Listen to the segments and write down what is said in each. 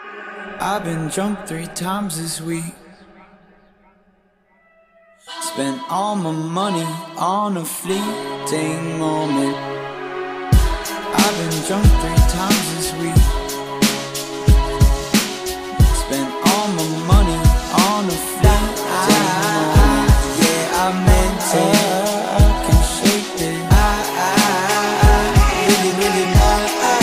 I've been drunk three times this week. Spent all my money on a fleeting moment. I've been drunk three times this week. Spent all my money on a fleeting moment. Yeah, I meant it. I can shake it. I, really, really, I,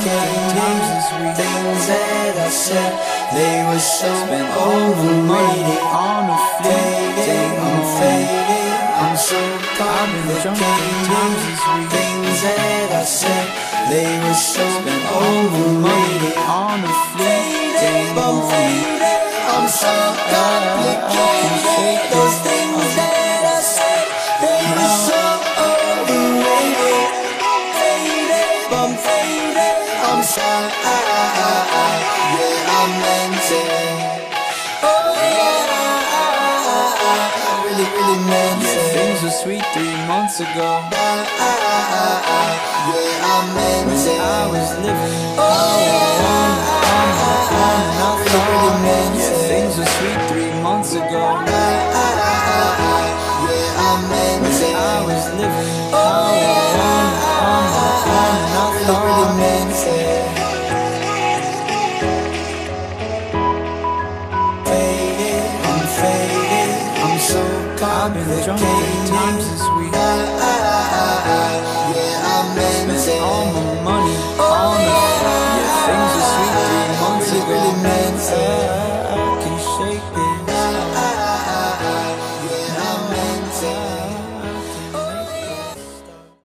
Things that I said, they were so overrated. On a faded, I'm faded, I'm so complicated. Things that I said, they were so overrated. On a faded, I'm faded, I'm so complicated. Those things that meant it. Things were sweet three months ago. Yeah, I meant it. I was living. Oh yeah, I really, really meant it. Things were sweet three months ago. Yeah, I meant it. I was living. Oh complicated. times this week.